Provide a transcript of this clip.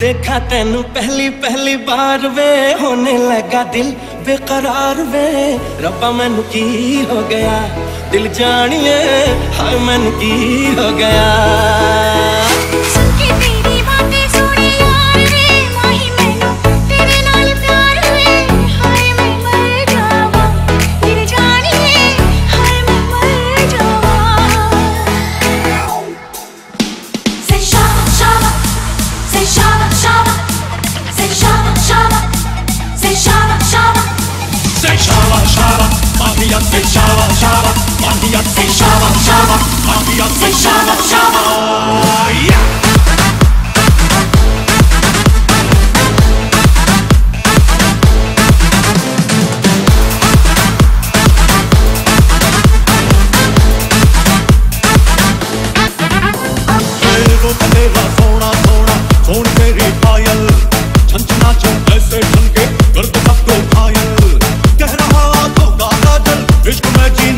ਦੇਖਾ ਤੈਨੂੰ ਪਹਿਲੀ ਪਹਿਲੀ ਵਾਰ ਵੇ, ਹੋਣੇ ਲੱਗਾ ਦਿਲ ਬੇਕਰਾਰ ਵੇ। ਰੱਬਾ, ਮੈਨੂੰ ਕੀ ਹੋ ਗਿਆ? ਦਿਲ ਜਾਣੀਏ, ਹਾਏ, ਮੈਨੂੰ ਕੀ ਹੋ ਗਿਆ? 要最沙漠沙漠。Wish, come back in